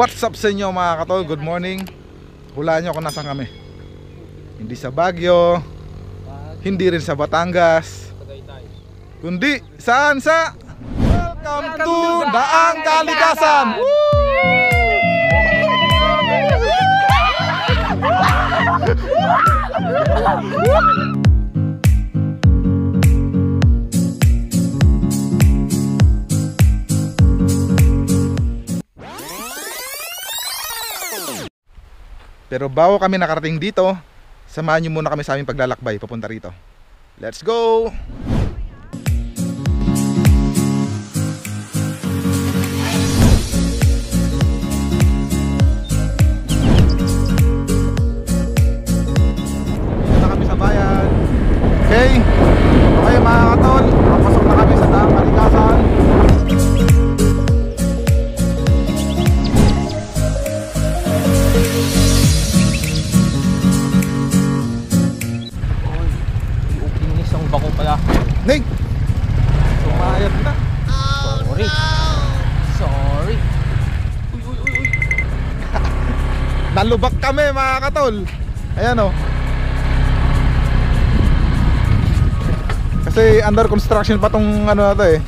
What's up sa inyo mga katol? Good morning. Hulaan nyo kung nasan kami. Hindi sa Baguio, hindi rin sa Batangas, kundi saan sa Welcome to Daang Kalikasan! Pero bago kami nakarating dito, samahan nyo muna kami sa aming paglalakbay papunta rito. Let's go! Ning! Sumayad na. Sorry. Sorry. Uy, uy, uy, uy. Nalubak kami mga katol. Ayan oh. Kasi under construction pa tong ano na to eh.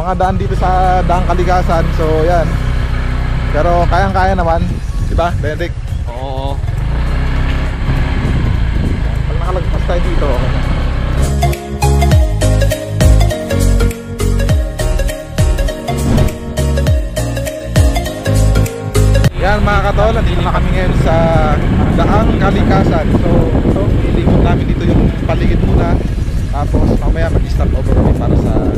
Mga daan dito sa daang kalikasan. So yan. Pero kayang-kaya naman. Diba, Benedict? Oo. Pag nakalagpas tayo dito, okay na. Yan mga katol, nandito na kami ngayon sa Daang Kalikasan. So, ito, ilikot namin dito yung paligid muna. Tapos mamaya mag-stop over kami para sa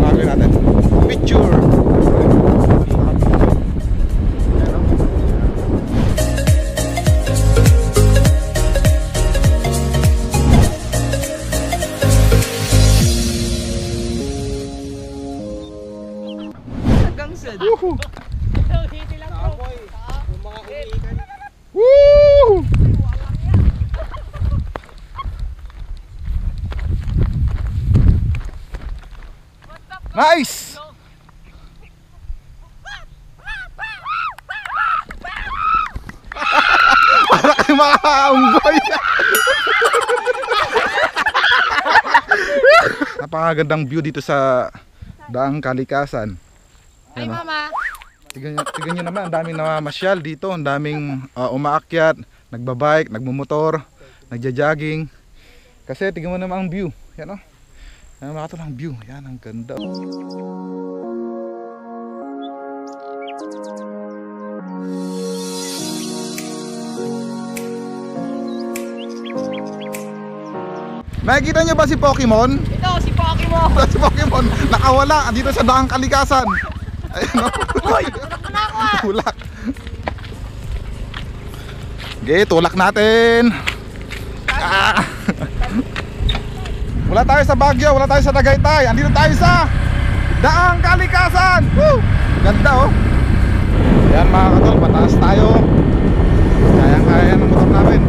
gagawin natin. Picture! Hanggang sa Woohoo! Amoy. Yung mga umiikan. Woo! Nice! Para kayo mga unggoy. Napakagandang view dito sa Daang Kalikasan. Yan, oh. mama. Tignan nyo, tignan nyo naman, ang daming namamasyal dito, ang daming uh, umaakyat, nagbabike, nagmumotor, nagja-jogging. Kasi tignan mo naman ang view, yan o. Yan mga ang view, yan ang ganda. Nakikita nyo ba si Pokemon? Ito, si Pokemon. si Pokemon, nakawala dito sa daang kalikasan. Ayun o. Uy, tulak. Okay, tulak natin. Ah. Wala tayo sa Baguio, wala tayo sa Tagaytay. Andito tayo sa Daang Kalikasan. Woo! Ganda oh. Yan mga katol, mataas tayo. Kayang-kaya ng motor namin.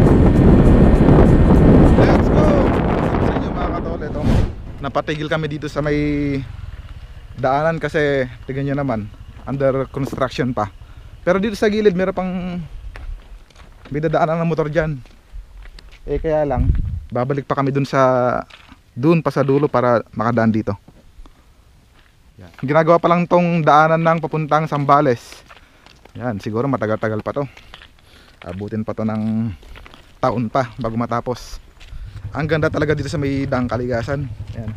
Let's go! Sa inyo mga katol, ito. Napatigil kami dito sa may daanan kasi tignan nyo naman under construction pa pero dito sa gilid meron pang may dadaanan ng motor dyan. Eh kaya lang babalik pa kami dun sa dun pa sa dulo para makadaan dito. Yan. ginagawa pa lang tong daanan ng papuntang Sambales. Yan siguro matagal-tagal pa to. Abutin pa to ng taon pa bago matapos. Ang ganda talaga dito sa may daang kaligasan. Yan.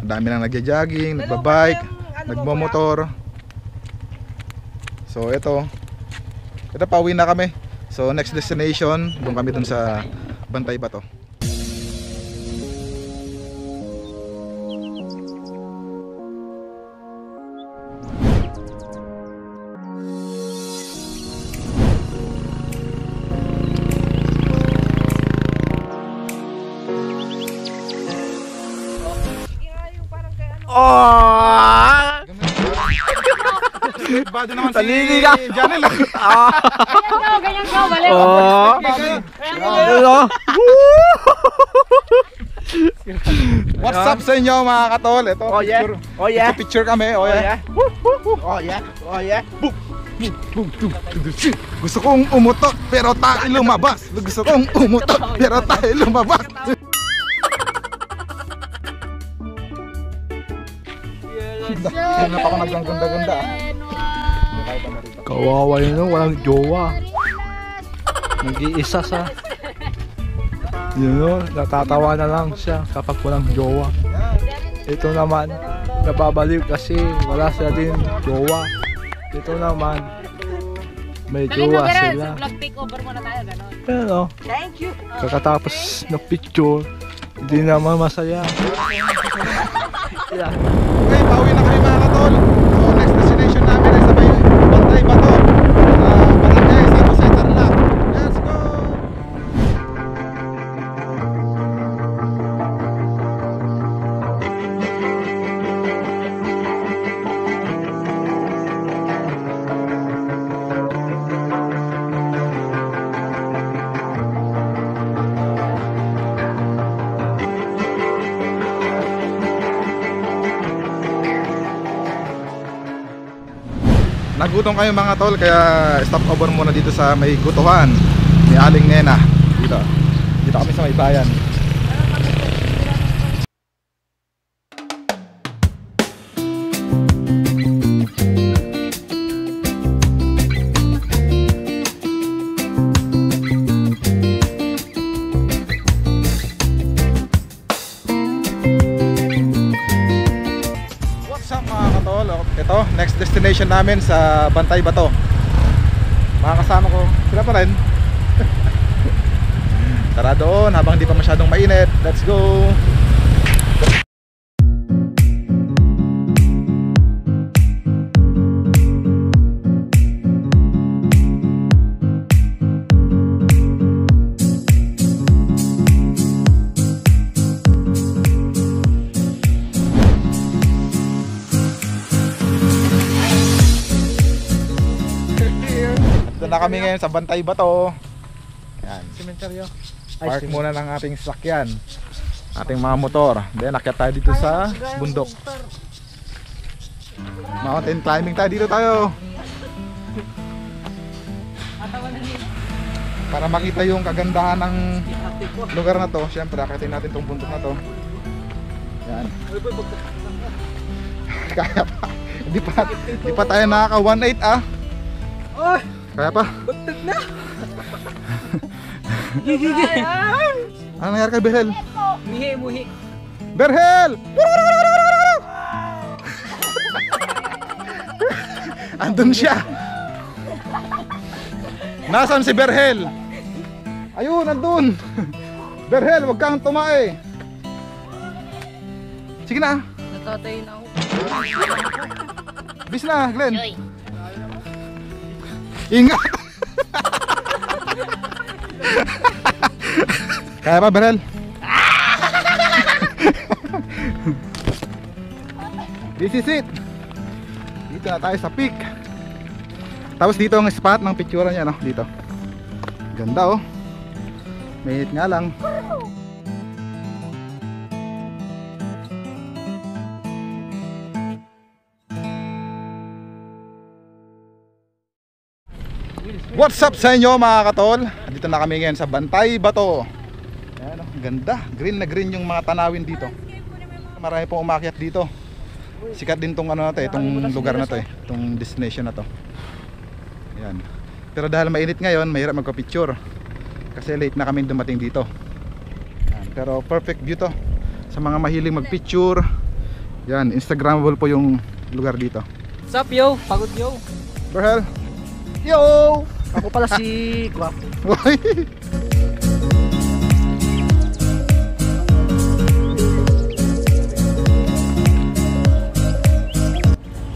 Ang dami nang nagja-jogging, nagbabike, nagmomotor. So ito. Ito pauwi na kami. So next destination, doon kami dun sa Bantay Bato. Bado naman Talili ka. Janel. Ganyan ko, ganyan ko. Balik. Oh! Ano? What's up sa inyo mga katol? Ito, Oh yeah. picture, Oh yeah. picture kami. Oh, Oh yeah. yeah. Oh yeah. Oh yeah. Boom, boom, boom, boom. Gusto kong umutot pero tayo lumabas. Gusto kong umutot pero tayo lumabas. Hindi na pa ako nagganda-ganda. ah. Kawawa yun, no? walang jowa. Nag-iisa sa... Yun, no? natatawa na lang siya kapag walang jowa. Ito naman, nababaliw kasi wala sila din jowa. Ito naman, may jowa sila. Pero, Thank you. kakatapos ng picture, hindi naman masaya. Yeah. Okay, pauwi na kami Nagutom kayo mga tol kaya stop over muna dito sa may gutuhan ni Aling Nena. Dito. Dito kami sa may bayan. Ito, next destination namin sa Bantay Bato. Mga kasama ko, sila pa rin. Tara doon habang di pa masyadong mainit. Let's go! Kami ngayon sa Bantay Bato. Yan. Cementerio. Park muna ng ating sasakyan. Ating mga motor. Then akyat tayo dito sa bundok. Mountain climbing tayo dito tayo. Para makita yung kagandahan ng lugar na to. Siyempre, akitin natin tong bundok na to. Yan. Kaya pa. Hindi pa, hindi pa tayo nakaka 1.8 ah. Kaya pa. Ano nangyari kay Berhel? Muhi, muhi. Berhel! Andun siya. Nasaan si Berhel? Ayun, andun. Berhel, wag kang tumae. Sige na. Natatay na ako. Bis na, Glenn. Yoy. Ingat. Kaya pa, Berhel? This is it. Dito na tayo sa peak. Tapos dito ang spot ng picture niya, no? Dito. Ganda, oh. Mainit nga lang. What's up sa inyo mga katol? Dito na kami ngayon sa Bantay Bato. Ayan, oh, ganda. Green na green yung mga tanawin dito. Marami pong umakyat dito. Sikat din tong ano na to, eh, itong lugar na to eh, itong destination na to. Ayan. Pero dahil mainit ngayon, mahirap magpa-picture. Kasi late na kami dumating dito. Ayan. Pero perfect view to. Sa mga mahiling mag-picture. Yan, Instagrammable po yung lugar dito. What's up, yo? Pagod, yo. Berhel. Yo! Ako pala si Guap.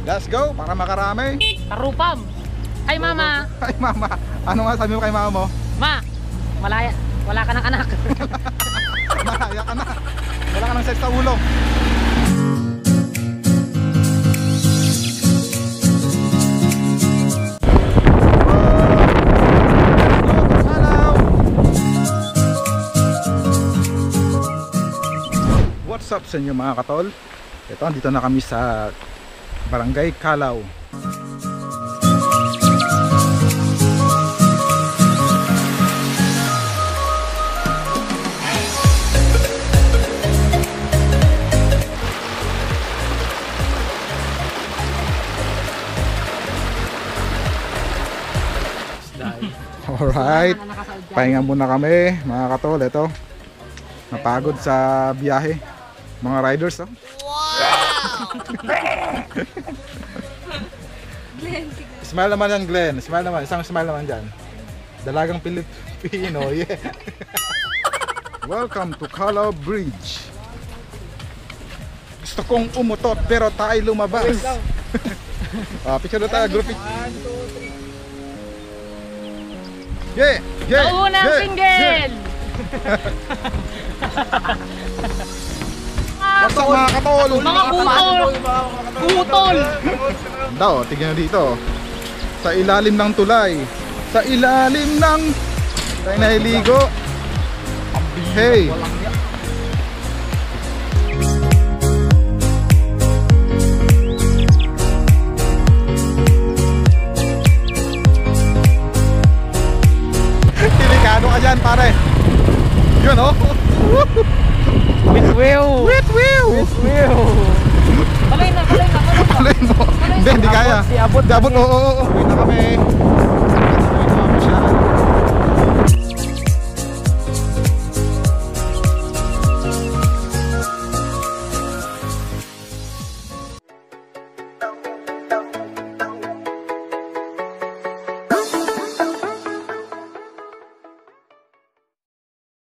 Let's go para makarami. Tarupam. Hi, mama. Ay mama, ano nga sabi mo kay mama mo? Ma, malaya. Wala ka ng anak. Malaya ka na. Wala ka ng sex sa ulo. up sa inyo mga katol ito dito na kami sa barangay Kalaw Alright. Pahinga muna kami, mga katol, ito. Napagod sa biyahe. Mga riders, oh. smile naman yan, Glenn. Smile naman. Isang smile naman dyan. Dalagang Pilipino, yeah. Welcome to Calao Bridge. Gusto kong umutot pero tayo lumabas. ah, picture na tayo, group picture. Yeah, yeah, Naunang yeah, single! What's up mga katol? Mga putol! Putol! Daw, tignan nyo dito. Sa ilalim ng tulay. Sa ilalim ng tayo nahiligo. Hey. Hindi, hindi kaya. Di abot, oo, oo, oo. Wait na kami.